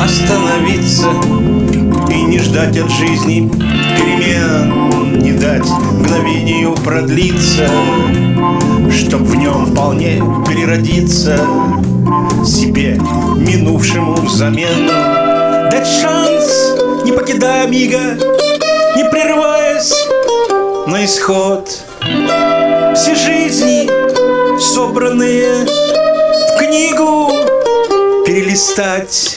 остановиться И не ждать от жизни перемен Не дать мгновению продлиться Чтоб в нем вполне переродиться Себе минувшему взамен. Дать шанс, не покидая мига Не прерываясь на исход. Все жизни собранные в книгу перелистать.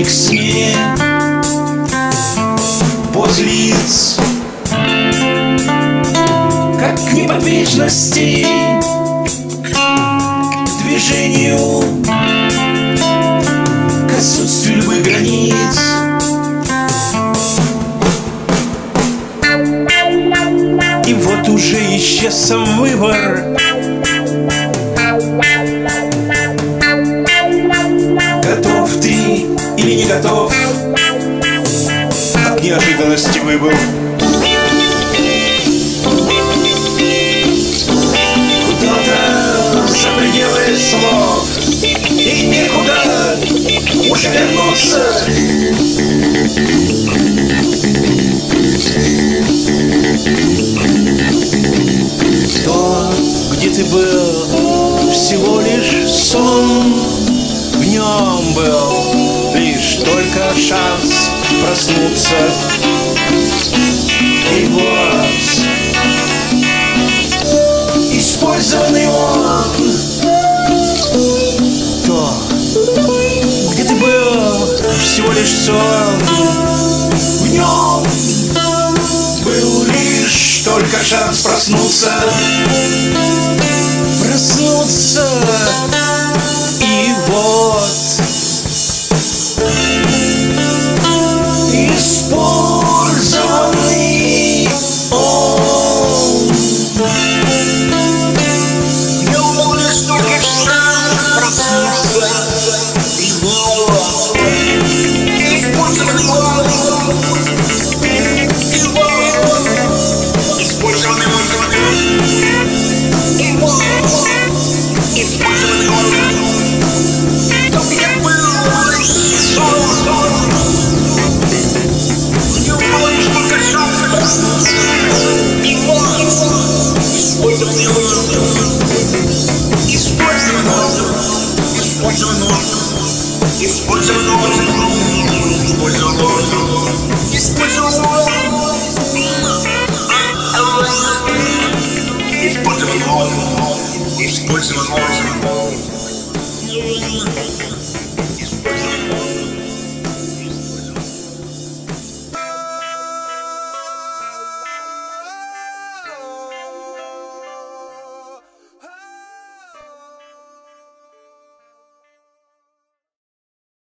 к смене поз лиц Как к неподвижности К движению К отсутствию любых границ. И вот уже исчез сам выбор неожиданности выбор. Куда-то за пределы слов. И некуда уже вернуться. То, где ты был, всего лишь сон. В нем был лишь только шанс И вот Использованный он. То, где ты был, всего лишь сон. В нем был лишь только шанс Проснуться for Использован, использован, использован.